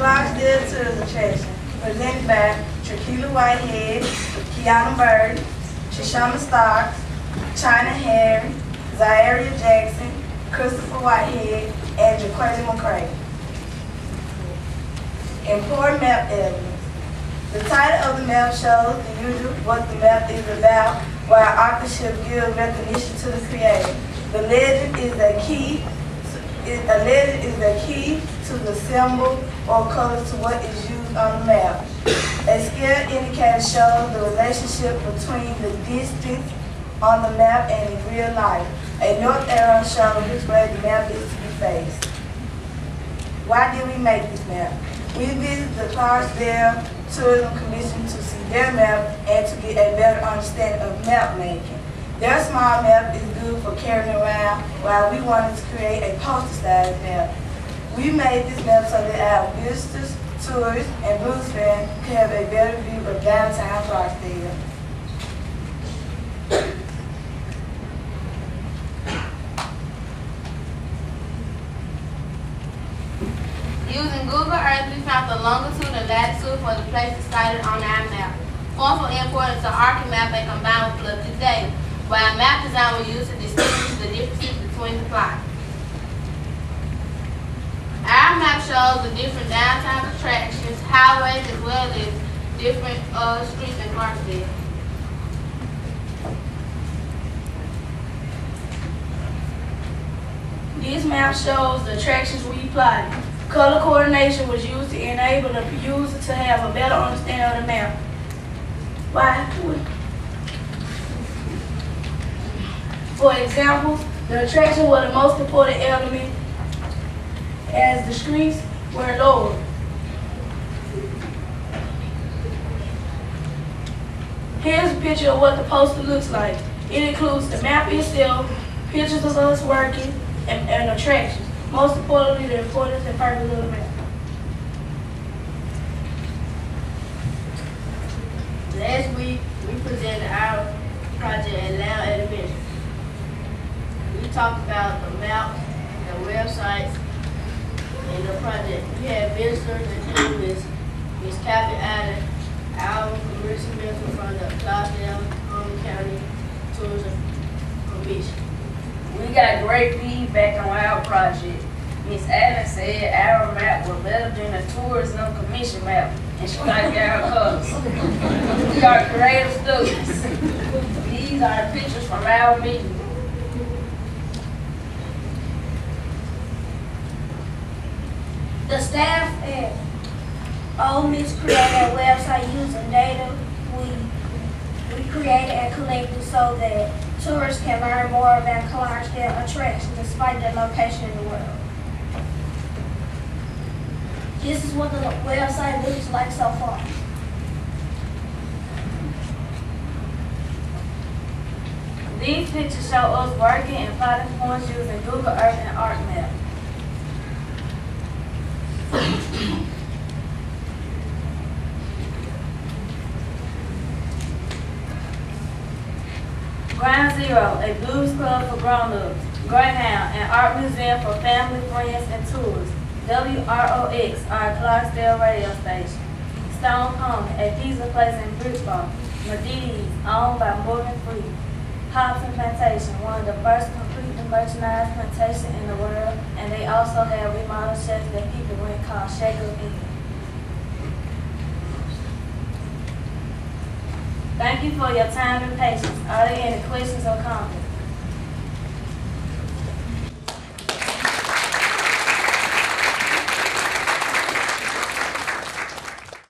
tourism attraction presented by Tequila Whitehead, Kiana Bird, Shoshana Starks, China Harry, Zaire Jackson, Christopher Whitehead, and Jaquazi McCray. Important map elements. The title of the map shows the usual what the map is about, while authorship gives recognition to the creator. The legend is the key. Is- A legend is the key to the symbol or color to what is used on the map. A scale indicator shows the relationship between the distance on the map and in real life. A north arrow shows which way the map is to be faced. Why did we make this map? We visited the Clarksdale Tourism Commission to see their map and to get a better understanding of map making. Their small map is good for carrying around, while we wanted to create a poster-sized map. We made this map so that our visitors, tourists, and blues fans could have a better view of downtown Clarksdale. Using Google Earth, we found the longitude and latitude for the places cited on our map. Were imported to ArcMap and combined with Flood today, while map design was used to distinguish the differences between the plots. Our map shows the different downtown attractions, highways, as well as different uh, streets in Clarksville. This map shows the attractions we plotted. Color coordination was used to enable the user to have a better understanding of the map. Why? For example, the attraction was the most important element as the streets were lower. Here's a picture of what the poster looks like. It includes the map itself, pictures of us working, and, and attractions. Most importantly, the importance and purpose of the map. Last week, we presented our project at Lyon Elementary. We talked about the maps, the websites, and the project. We had visitors including Ms. Ms. Kathy Allen, our commercial mentor from the Clarksdale, Coahoma County Tourism Commission. We got great feedback on our project. Ms. Adams said our map was better than the tourism commission map, and she liked our colors. We are creative students. These are pictures from our meeting. The staff at Ole Miss created a website using data we, we created and collected so that tourists can learn more about Clarksdale attractions despite their location in the world. This is what the website looks like so far. These pictures show us working and plotting points using Google Earth and ArcMap. Ground Zero, a blues club for grown-ups. Greyhound, an art museum for family, friends, and tours. WROX, our Clarksdale radio station. Stone Pony, a pizza place in Bridgeport. Madidi's, owned by Morgan Freed. Hopson Plantation, one of the first completely merchandised plantation in the world, and they also have remodeled shelters that people rent called Shack Up Inn. Thank you for your time and patience. Are there any questions or comments?